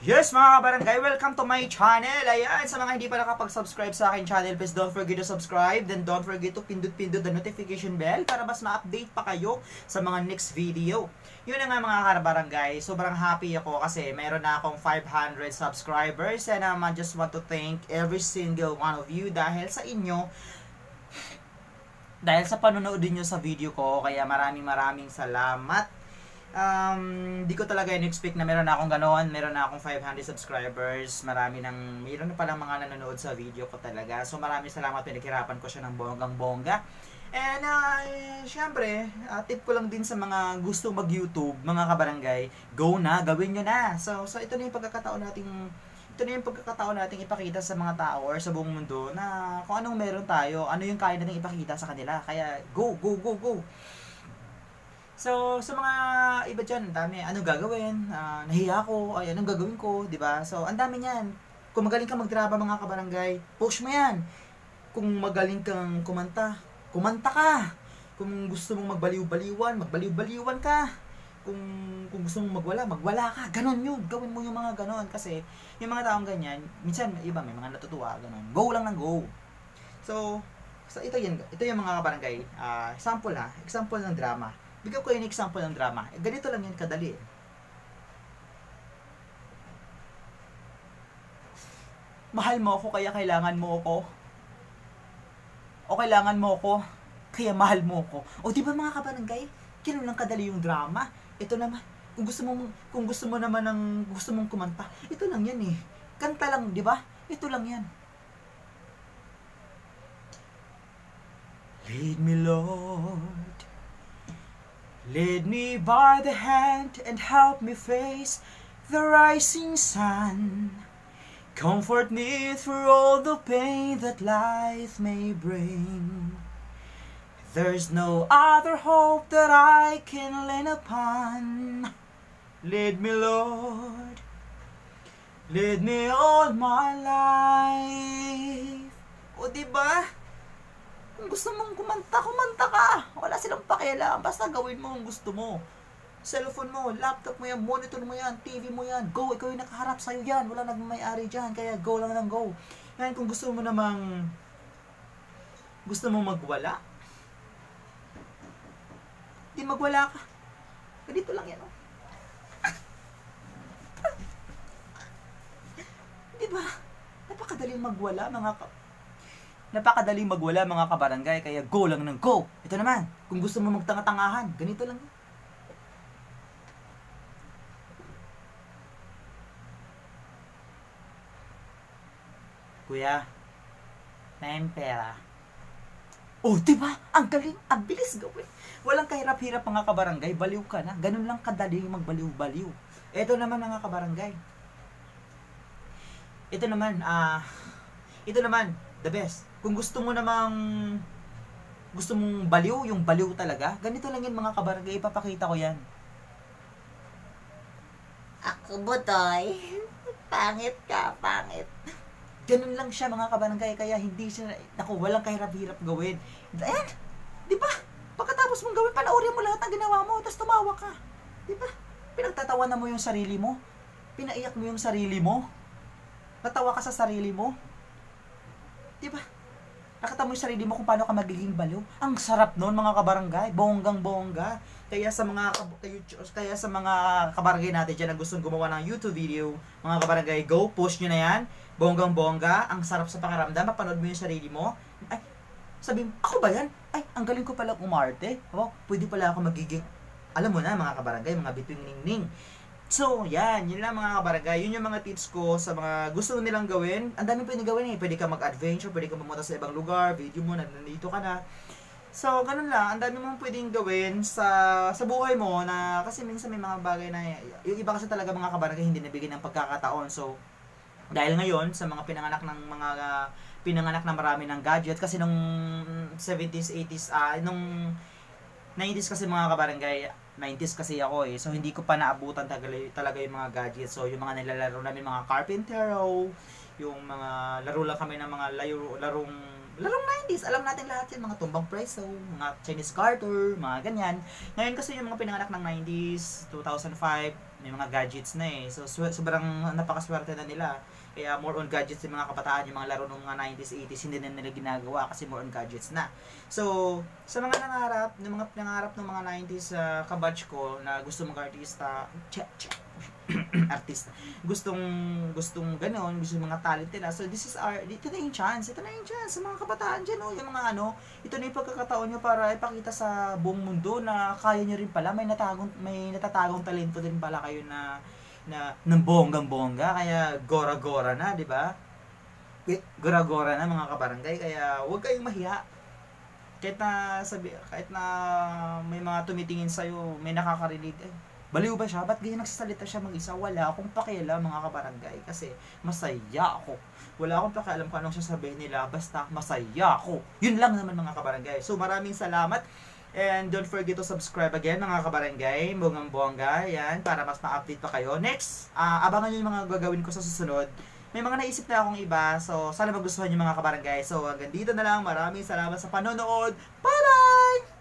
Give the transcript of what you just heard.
Yes mga kabarangay, welcome to my channel. Ayan, sa mga hindi pa nakapag-subscribe sa akin channel, please don't forget to subscribe. Then don't forget to pindot-pindot the notification bell para mas ma-update pa kayo sa mga next video. Yun na nga mga kabarangay, sobrang happy ako kasi meron na akong 500 subscribers and um, I just want to thank every single one of you dahil sa inyo dahil sa panonood niyo sa video ko, kaya maraming maraming salamat um, di ko talaga in-expect na meron na akong ganoon. Meron na akong 500 subscribers. Marami nang, meron na palang mga nanonood sa video ko talaga. So, maraming salamat. Pinaghirapan ko siya ng bonggang-bongga. And, uh, syempre, uh, tip ko lang din sa mga gusto mag-YouTube, mga kabarangay, go na, gawin nyo na. So, so ito na yung pagkakataon nating ito na yung pagkakataon nating ipakita sa mga tao or sa buong mundo na kung anong meron tayo, ano yung kaya nating ipakita sa kanila. Kaya, go, go, go, go. So, sa mga iba dyan, dami, anong gagawin? Uh, nahiya ako, ay, anong gagawin ko, di ba? So, ang dami niyan. Kung magaling ka magdraba mga kabarangay, push mo yan. Kung magaling kang kumanta, kumanta ka. Kung gusto mong magbaliw-baliwan, magbaliw-baliwan ka. Kung, kung gusto mong magwala, magwala ka. Ganon yun. Gawin mo yung mga ganon. Kasi, yung mga taong ganyan, minsan, iba, may mga natutuwa, ganon. Go lang ng go. So, so ito yan. Ito yung mga kabarangay. Uh, example ha. Example ng drama Bigyan ko yung example ng drama. Eh, ganito lang yan kadali. Eh. Mahal mo ako kaya kailangan mo ako. O kailangan mo ako kaya mahal mo ako. O di ba mga kabarangay? Ganun lang kadali yung drama. Ito naman, kung gusto mo kung gusto mo naman ng gusto mong kumanta, ito lang yan eh. Kanta lang, di ba? Ito lang yan. Lead me, Lord, Lead me by the hand and help me face the rising sun. Comfort me through all the pain that life may bring. There's no other hope that I can lean upon. Lead me, Lord. Lead me all my life. O diba? Kung gusto mong kumanta, kumanta ka. Wala silang pakialam. Basta gawin mo ang gusto mo. Cellphone mo, laptop mo yan, monitor mo yan, TV mo yan. Go, ikaw yung nakaharap sa'yo yan. Wala nagmamayari dyan. Kaya go lang ng go. Ngayon, kung gusto mo namang gusto mo magwala, di magwala ka. Ganito lang yan, oh. di ba? Napakadaling magwala, mga ka Napakadaling magwala mga kabarangay, kaya go lang ng go. Ito naman, kung gusto mo magtanga-tangahan, ganito lang. Kuya, may pera. Oh, di ba? Ang galing, ang bilis gawin. Walang kahirap-hirap mga kabarangay, baliw ka na. Ganun lang kadali magbaliw-baliw. Ito naman mga kabarangay. Ito naman, ah, uh, ito naman, the best kung gusto mo namang gusto mong baliw, yung baliw talaga, ganito lang yan mga kabarangay, ipapakita ko yan. Ako butoy. Pangit ka, pangit. Ganun lang siya mga kabarangay, kaya hindi siya, naku, walang kahirap-hirap gawin. Eh, di ba? Pagkatapos mong gawin, panoorin mo lahat ng ginawa mo, tapos tumawa ka. Di ba? Pinagtatawanan mo yung sarili mo. Pinaiyak mo yung sarili mo. Natawa ka sa sarili mo. Di ba? Nakita mo yung sarili mo kung paano ka magiging baliw. Ang sarap noon mga kabarangay, bonggang bongga. Kaya sa mga kaya sa mga kabarangay natin diyan na gustong gumawa ng YouTube video, mga kabarangay, go, post niyo na yan. Bonggang bongga, ang sarap sa pakiramdam, mapanood mo yung sarili mo. Ay, sabi mo, ako ba yan? Ay, ang galing ko pala umarte. Oh, pwede pala ako magiging alam mo na mga kabarangay, mga bituing ningning. So, yan. Yun lang mga kabarangay. Yun yung mga tips ko sa mga gusto nilang gawin. Ang dami pwedeng gawin eh. Pwede ka mag-adventure, pwede ka pumunta sa ibang lugar, video mo, nandito ka na. So, ganun lang. Ang dami mong pwedeng gawin sa sa buhay mo na kasi minsan may mga bagay na yung iba kasi talaga mga kabarangay hindi nabigyan ng pagkakataon. So, dahil ngayon sa mga pinanganak ng mga uh, pinanganak na marami ng gadget kasi nung 70s, 80s, ah, uh, nung 90s kasi mga kabarangay, 90s kasi ako eh. So, hindi ko pa naabutan talaga, yung mga gadgets. So, yung mga nilalaro namin, mga Carpentero, yung mga laro lang kami ng mga laro, larong larong 90s. Alam natin lahat yan. Mga tumbang preso, mga Chinese Carter, mga ganyan. Ngayon kasi yung mga pinanganak ng 90s, 2005, may mga gadgets na eh. So, sobrang napakaswerte na nila. Kaya more on gadgets yung mga kabataan, yung mga laro ng mga 90s, 80s, hindi na nila ginagawa kasi more on gadgets na. So, sa mga nangarap, ng mga nangarap ng mga 90s uh, kabatch ko na gusto mag-artista, check, check, artista, gustong, gustong ganon, gusto mga talent nila. So, this is our, dito na yung chance, ito na yung chance sa mga kabataan dyan, oh, yung mga ano, ito na yung pagkakataon nyo para ipakita sa buong mundo na kaya nyo rin pala, may natagong, may natatagong talento din pala kayo na, na, ng bonggang-bongga, kaya gora-gora na, di ba? Gora-gora na mga kabarangay, kaya huwag kayong mahiya. Kahit na sabi, kahit na may mga tumitingin sa'yo, may nakakarinig, eh, baliw ba siya? Ba't ganyan nagsasalita siya mag-isa? Wala akong pakialam mga kabarangay kasi masaya ako. Wala akong pakialam kung anong sasabihin nila, basta masaya ako. Yun lang naman mga kabarangay. So maraming salamat. And don't forget to subscribe again mga kabarangay, bungang bongga, yan, para mas ma-update pa kayo. Next, ah, abangan nyo yung mga gagawin ko sa susunod. May mga naisip na akong iba, so sana magustuhan yung mga kabarangay. So hanggang dito na lang, maraming salamat sa panonood. Bye-bye!